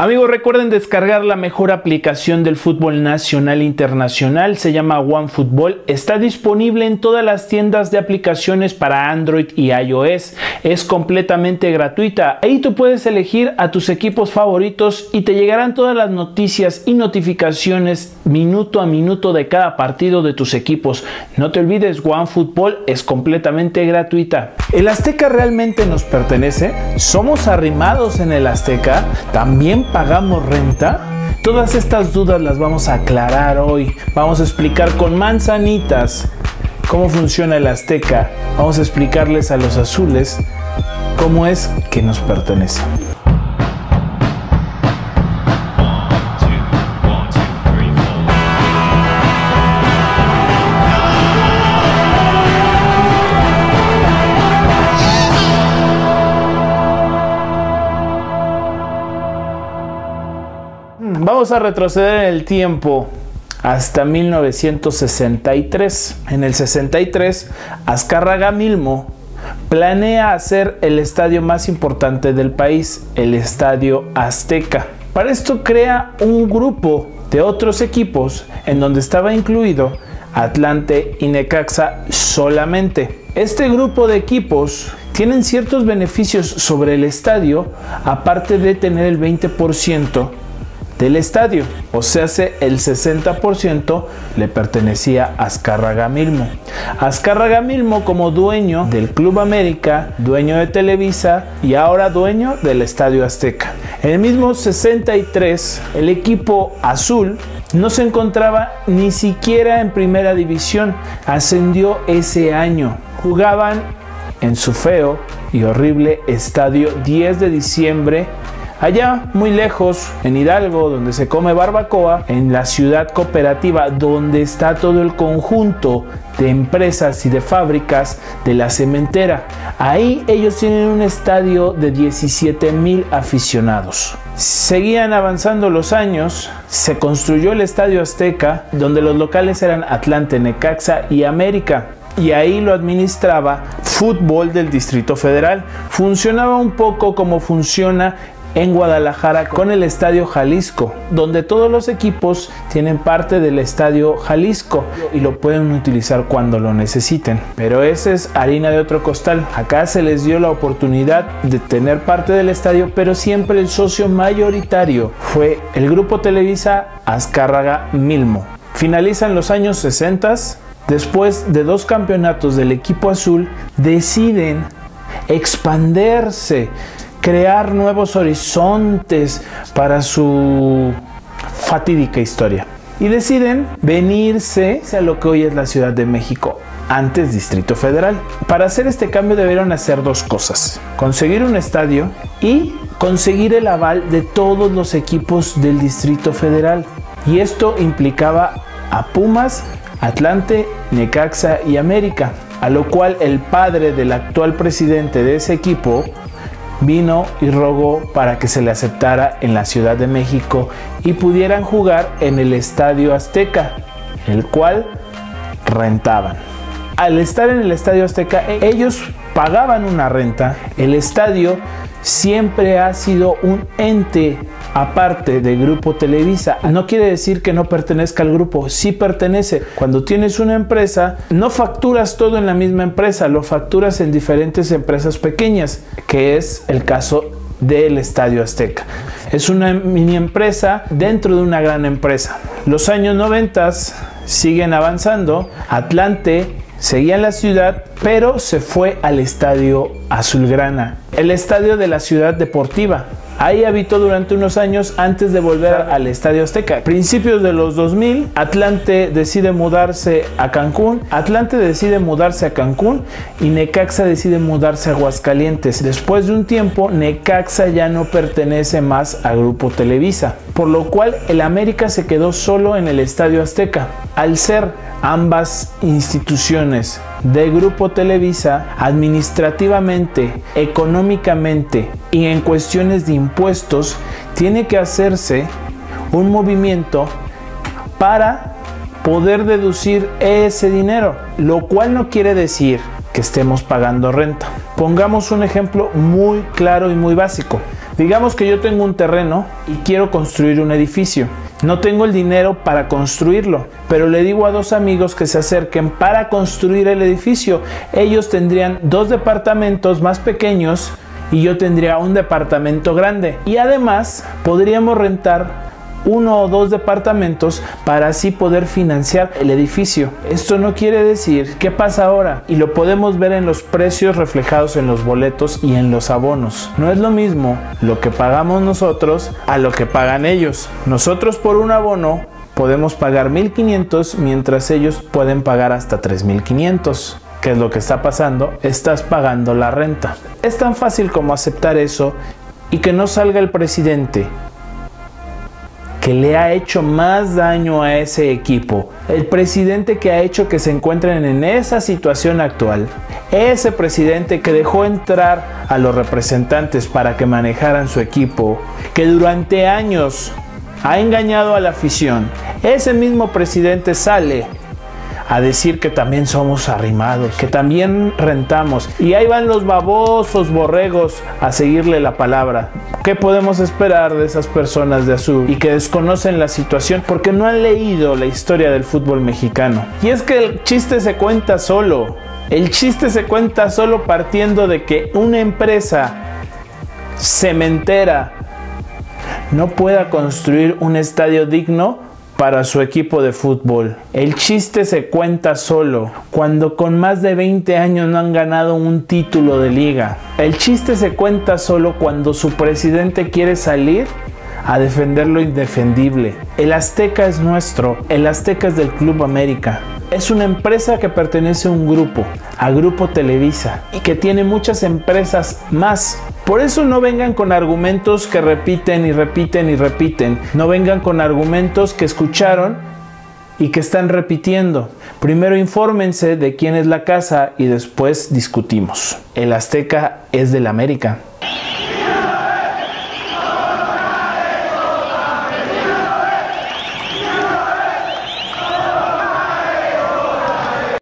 Amigos, recuerden descargar la mejor aplicación del fútbol nacional e internacional, se llama OneFootball, está disponible en todas las tiendas de aplicaciones para Android y iOS, es completamente gratuita, ahí tú puedes elegir a tus equipos favoritos y te llegarán todas las noticias y notificaciones minuto a minuto de cada partido de tus equipos. No te olvides, OneFootball es completamente gratuita. ¿El Azteca realmente nos pertenece? ¿Somos arrimados en el Azteca? ¿También pagamos renta? Todas estas dudas las vamos a aclarar hoy. Vamos a explicar con manzanitas cómo funciona el Azteca. Vamos a explicarles a los azules cómo es que nos pertenece. Vamos a retroceder en el tiempo hasta 1963. En el 63, Azcárraga Milmo planea hacer el estadio más importante del país, el Estadio Azteca. Para esto crea un grupo de otros equipos en donde estaba incluido Atlante y Necaxa solamente. Este grupo de equipos tienen ciertos beneficios sobre el estadio, aparte de tener el 20% del estadio, o sea, el 60% le pertenecía a Azcárraga Milmo. Azcárraga Milmo como dueño del Club América, dueño de Televisa y ahora dueño del Estadio Azteca. En el mismo 63, el equipo azul no se encontraba ni siquiera en primera división, ascendió ese año. Jugaban en su feo y horrible estadio 10 de diciembre Allá, muy lejos, en Hidalgo, donde se come barbacoa, en la ciudad cooperativa, donde está todo el conjunto de empresas y de fábricas de la cementera. Ahí ellos tienen un estadio de 17 mil aficionados. Seguían avanzando los años, se construyó el Estadio Azteca, donde los locales eran Atlante, Necaxa y América y ahí lo administraba Fútbol del Distrito Federal. Funcionaba un poco como funciona en Guadalajara con el Estadio Jalisco, donde todos los equipos tienen parte del Estadio Jalisco y lo pueden utilizar cuando lo necesiten. Pero esa es harina de otro costal. Acá se les dio la oportunidad de tener parte del estadio, pero siempre el socio mayoritario fue el grupo Televisa Azcárraga Milmo. Finalizan los años 60, después de dos campeonatos del equipo azul, deciden expanderse crear nuevos horizontes para su fatídica historia. Y deciden venirse a lo que hoy es la Ciudad de México, antes Distrito Federal. Para hacer este cambio debieron hacer dos cosas. Conseguir un estadio y conseguir el aval de todos los equipos del Distrito Federal. Y esto implicaba a Pumas, Atlante, Necaxa y América. A lo cual el padre del actual presidente de ese equipo, vino y rogó para que se le aceptara en la Ciudad de México y pudieran jugar en el Estadio Azteca, el cual rentaban. Al estar en el Estadio Azteca, ellos pagaban una renta. El estadio siempre ha sido un ente aparte del grupo Televisa. No quiere decir que no pertenezca al grupo, sí pertenece. Cuando tienes una empresa, no facturas todo en la misma empresa, lo facturas en diferentes empresas pequeñas, que es el caso del Estadio Azteca. Es una mini empresa dentro de una gran empresa. Los años 90 siguen avanzando. Atlante seguía en la ciudad, pero se fue al Estadio Azulgrana, el estadio de la ciudad deportiva. Ahí habitó durante unos años antes de volver al Estadio Azteca. Principios de los 2000, Atlante decide mudarse a Cancún. Atlante decide mudarse a Cancún y Necaxa decide mudarse a Aguascalientes. Después de un tiempo, Necaxa ya no pertenece más a Grupo Televisa, por lo cual el América se quedó solo en el Estadio Azteca. Al ser ambas instituciones de Grupo Televisa administrativamente, económicamente y en cuestiones de impuestos, tiene que hacerse un movimiento para poder deducir ese dinero, lo cual no quiere decir que estemos pagando renta. Pongamos un ejemplo muy claro y muy básico. Digamos que yo tengo un terreno y quiero construir un edificio. No tengo el dinero para construirlo, pero le digo a dos amigos que se acerquen para construir el edificio. Ellos tendrían dos departamentos más pequeños y yo tendría un departamento grande. Y además podríamos rentar uno o dos departamentos para así poder financiar el edificio. Esto no quiere decir qué pasa ahora y lo podemos ver en los precios reflejados en los boletos y en los abonos. No es lo mismo lo que pagamos nosotros a lo que pagan ellos. Nosotros por un abono podemos pagar 1500 mientras ellos pueden pagar hasta 3500. ¿Qué es lo que está pasando? Estás pagando la renta. Es tan fácil como aceptar eso y que no salga el presidente que le ha hecho más daño a ese equipo, el presidente que ha hecho que se encuentren en esa situación actual, ese presidente que dejó entrar a los representantes para que manejaran su equipo, que durante años ha engañado a la afición, ese mismo presidente sale a decir que también somos arrimados, que también rentamos. Y ahí van los babosos borregos a seguirle la palabra. ¿Qué podemos esperar de esas personas de azul y que desconocen la situación porque no han leído la historia del fútbol mexicano? Y es que el chiste se cuenta solo. El chiste se cuenta solo partiendo de que una empresa cementera no pueda construir un estadio digno para su equipo de fútbol. El chiste se cuenta solo, cuando con más de 20 años no han ganado un título de liga. El chiste se cuenta solo cuando su presidente quiere salir a defender lo indefendible. El Azteca es nuestro, el Azteca es del Club América. Es una empresa que pertenece a un grupo, a Grupo Televisa, y que tiene muchas empresas más por eso no vengan con argumentos que repiten y repiten y repiten. No vengan con argumentos que escucharon y que están repitiendo. Primero infórmense de quién es la casa y después discutimos. El Azteca es del América.